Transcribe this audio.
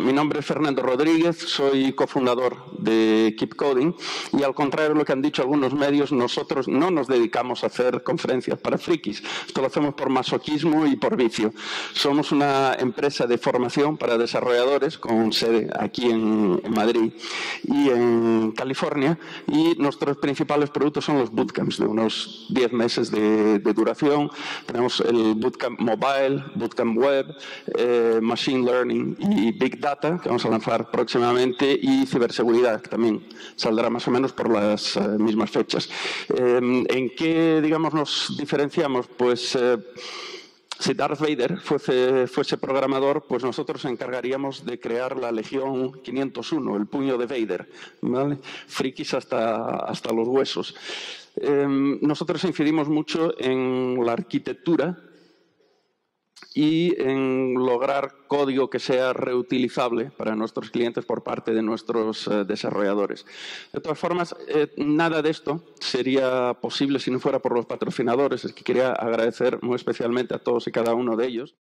mi nombre es Fernando Rodríguez, soy cofundador de Keep Coding y al contrario de lo que han dicho algunos medios, nosotros no nos dedicamos a hacer conferencias para frikis. Esto lo hacemos por masoquismo y por vicio. Somos una empresa de formación para desarrolladores con sede aquí en, Madrid y en California y nuestros principales productos son los bootcamps de unos 10 meses de, duración. Tenemos el bootcamp mobile, bootcamp web, eh, machine learning y big data que vamos a lanzar próximamente y ciberseguridad que también saldrá más o menos por las eh, mismas fechas. Em, ¿En qué, digamos, nos diferenciamos? Pues eh, si Darth Vader fuese, fuese, programador, pues nosotros encargaríamos de crear la Legión 501, el puño de Vader, ¿vale? Frikis hasta, hasta los huesos. Em, nosotros incidimos mucho en la arquitectura y en lograr código que sea reutilizable para nuestros clientes por parte de nuestros eh, desarrolladores. De todas formas, eh, nada de esto sería posible si no fuera por los patrocinadores. Es que quería agradecer muy especialmente a todos y cada uno de ellos.